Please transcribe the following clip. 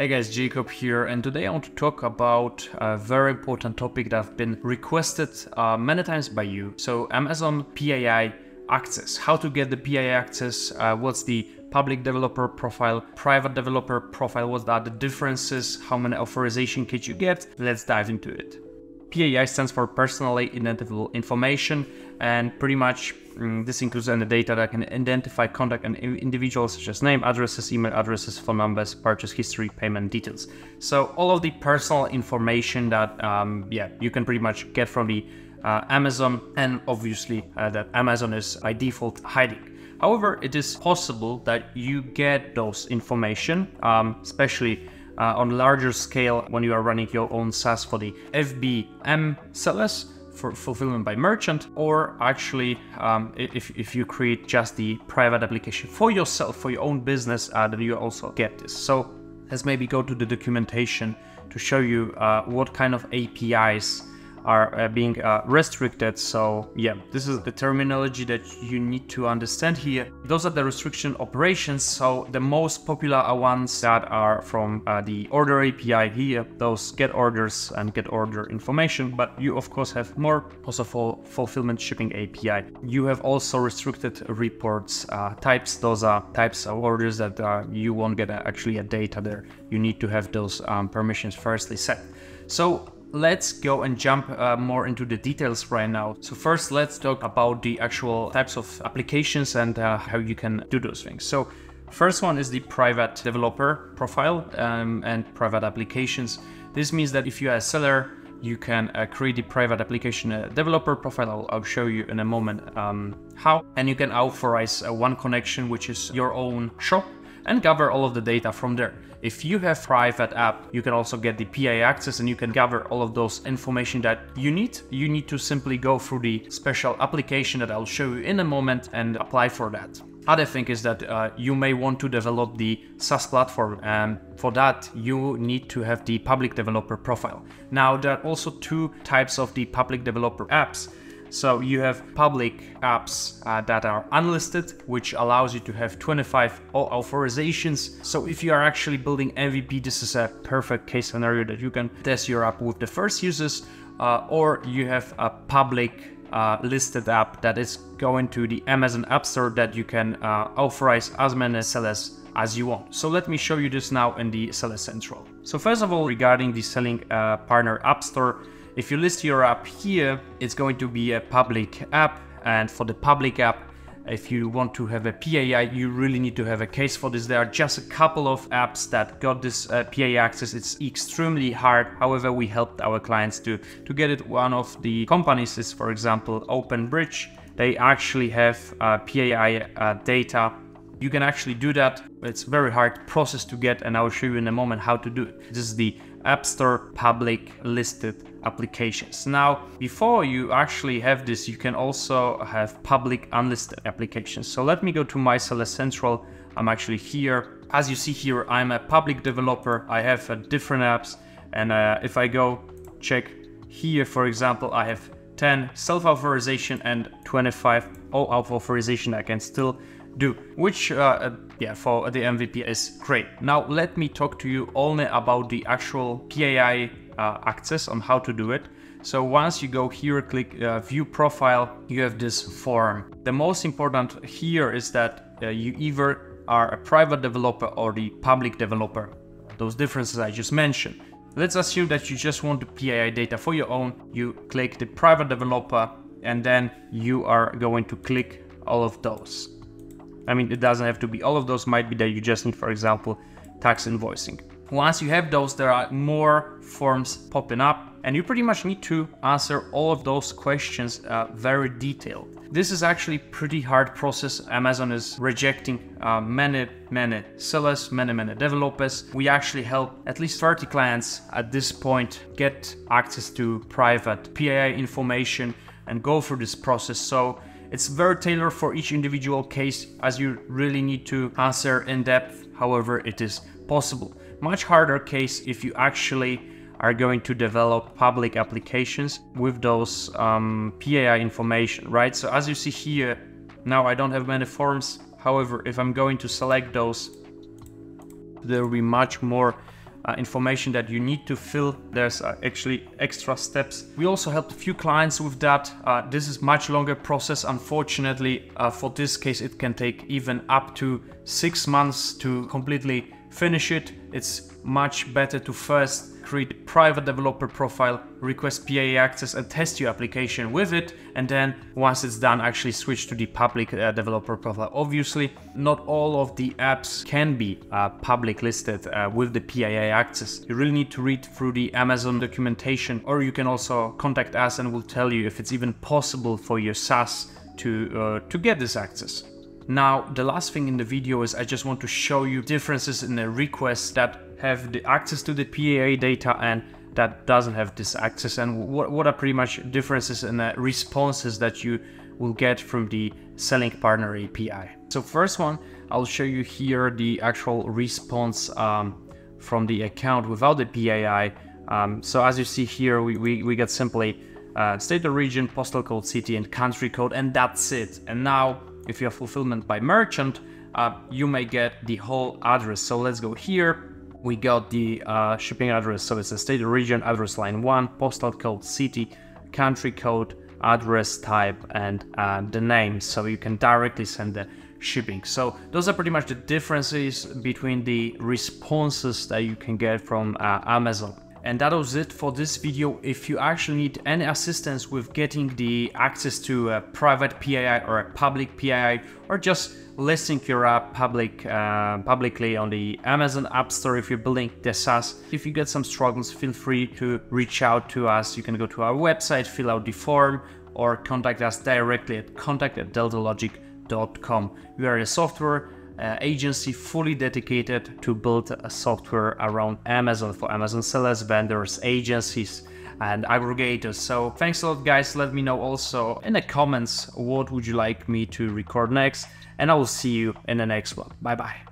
Hey guys, Jakob here, and today I want to talk about a very important topic that I've been requested uh, many times by you. So Amazon PII access, how to get the PII access, uh, what's the public developer profile, private developer profile, what are the differences, how many authorization kits you get, let's dive into it. PII stands for personally identifiable information and pretty much um, this includes any data that can identify contact an individual such as name, addresses, email addresses, phone numbers, purchase history, payment details. So all of the personal information that um, yeah you can pretty much get from the uh, Amazon and obviously uh, that Amazon is by default hiding. However, it is possible that you get those information, um, especially uh, on larger scale when you are running your own SaaS for the FBM sellers for fulfillment by merchant, or actually um, if, if you create just the private application for yourself, for your own business, uh, then you also get this. So let's maybe go to the documentation to show you uh, what kind of APIs are uh, being uh, restricted. So yeah, this is the terminology that you need to understand here. Those are the restriction operations. So the most popular are ones that are from uh, the order API here, those get orders and get order information. But you of course have more also for fulfillment shipping API. You have also restricted reports uh, types. Those are types of orders that uh, you won't get actually a data there. You need to have those um, permissions firstly set. So Let's go and jump uh, more into the details right now. So first, let's talk about the actual types of applications and uh, how you can do those things. So first one is the private developer profile um, and private applications. This means that if you are a seller, you can uh, create the private application uh, developer profile. I'll, I'll, show you in a moment um, how. And you can authorize uh, one connection, which is your own shop and gather all of the data from there. If you have private app, you can also get the PII access and you can gather all of those information that you need. You need to simply go through the special application that I'll show you in a moment and apply for that. Other thing is that uh, you may want to develop the SaaS platform and for that you need to have the public developer profile. Now there are also two types of the public developer apps. So you have public apps uh, that are unlisted, which allows you to have 25 authorizations. So if you are actually building MVP, this is a perfect case scenario that you can test your app with the first users, uh, or you have a public uh, listed app that is going to the Amazon App Store that you can uh, authorize as many sellers as you want. So let me show you this now in the Seller Central. So first of all, regarding the Selling uh, Partner App Store, if you list your app here, it's going to be a public app. And for the public app, if you want to have a PII, you really need to have a case for this. There are just a couple of apps that got this uh, PII access. It's extremely hard. However, we helped our clients to, to get it. One of the companies is, for example, OpenBridge. They actually have uh, PII uh, data you can actually do that. It's very hard process to get and I'll show you in a moment how to do it. This is the App Store public listed applications. Now, before you actually have this, you can also have public unlisted applications. So let me go to my Seller Central. I'm actually here. As you see here, I'm a public developer. I have uh, different apps. And uh, if I go check here, for example, I have 10 self-authorization and 25 OAuth authorization I can still do, which uh, uh yeah, for the MVP is great. Now let me talk to you only about the actual uh, access on how to do it. So once you go here, click uh, view profile, you have this form. The most important here is that uh, you either are a private developer or the public developer. Those differences I just mentioned. Let's assume that you just want the PII data for your own. You click the private developer and then you are going to click all of those. I mean, it doesn't have to be all of those, might be that you just need, for example, tax invoicing. Once you have those, there are more forms popping up and you pretty much need to answer all of those questions uh, very detailed. This is actually pretty hard process. Amazon is rejecting uh, many, many sellers, many, many developers. We actually help at least 30 clients at this point get access to private PII information and go through this process. So it's very tailored for each individual case as you really need to answer in depth. However, it is possible. Much harder case if you actually are going to develop public applications with those um, PII information, right? So as you see here, now I don't have many forms. However, if I'm going to select those, there will be much more uh, information that you need to fill. There's uh, actually extra steps. We also helped a few clients with that. Uh, this is much longer process. Unfortunately, uh, for this case, it can take even up to six months to completely finish it. It's much better to first create a private developer profile, request PII access and test your application with it. And then once it's done, actually switch to the public uh, developer profile. Obviously, not all of the apps can be uh, public listed uh, with the PII access. You really need to read through the Amazon documentation, or you can also contact us and we'll tell you if it's even possible for your SaaS to, uh, to get this access. Now, the last thing in the video is I just want to show you differences in the requests that have the access to the PII data and that doesn't have this access and what, what are pretty much differences in the responses that you will get from the selling partner API. So first one, I'll show you here the actual response um, from the account without the PII. Um, so as you see here, we, we, we get simply uh, state or region, postal code, city, and country code, and that's it. And now, if you have fulfillment by merchant, uh, you may get the whole address. So let's go here we got the uh, shipping address. So it's a state region, address line one, postal code, city, country code, address type, and uh, the name. So you can directly send the shipping. So those are pretty much the differences between the responses that you can get from uh, Amazon. And that was it for this video. If you actually need any assistance with getting the access to a private PII or a public PII or just listing your app public uh, publicly on the Amazon App Store if you're building the SaaS. If you get some struggles, feel free to reach out to us. You can go to our website, fill out the form, or contact us directly at contact at deltologic.com. We are a software uh, agency fully dedicated to build a software around Amazon for Amazon sellers, vendors, agencies, and aggregators. So thanks a lot guys. Let me know also in the comments what would you like me to record next and I will see you in the next one. Bye bye.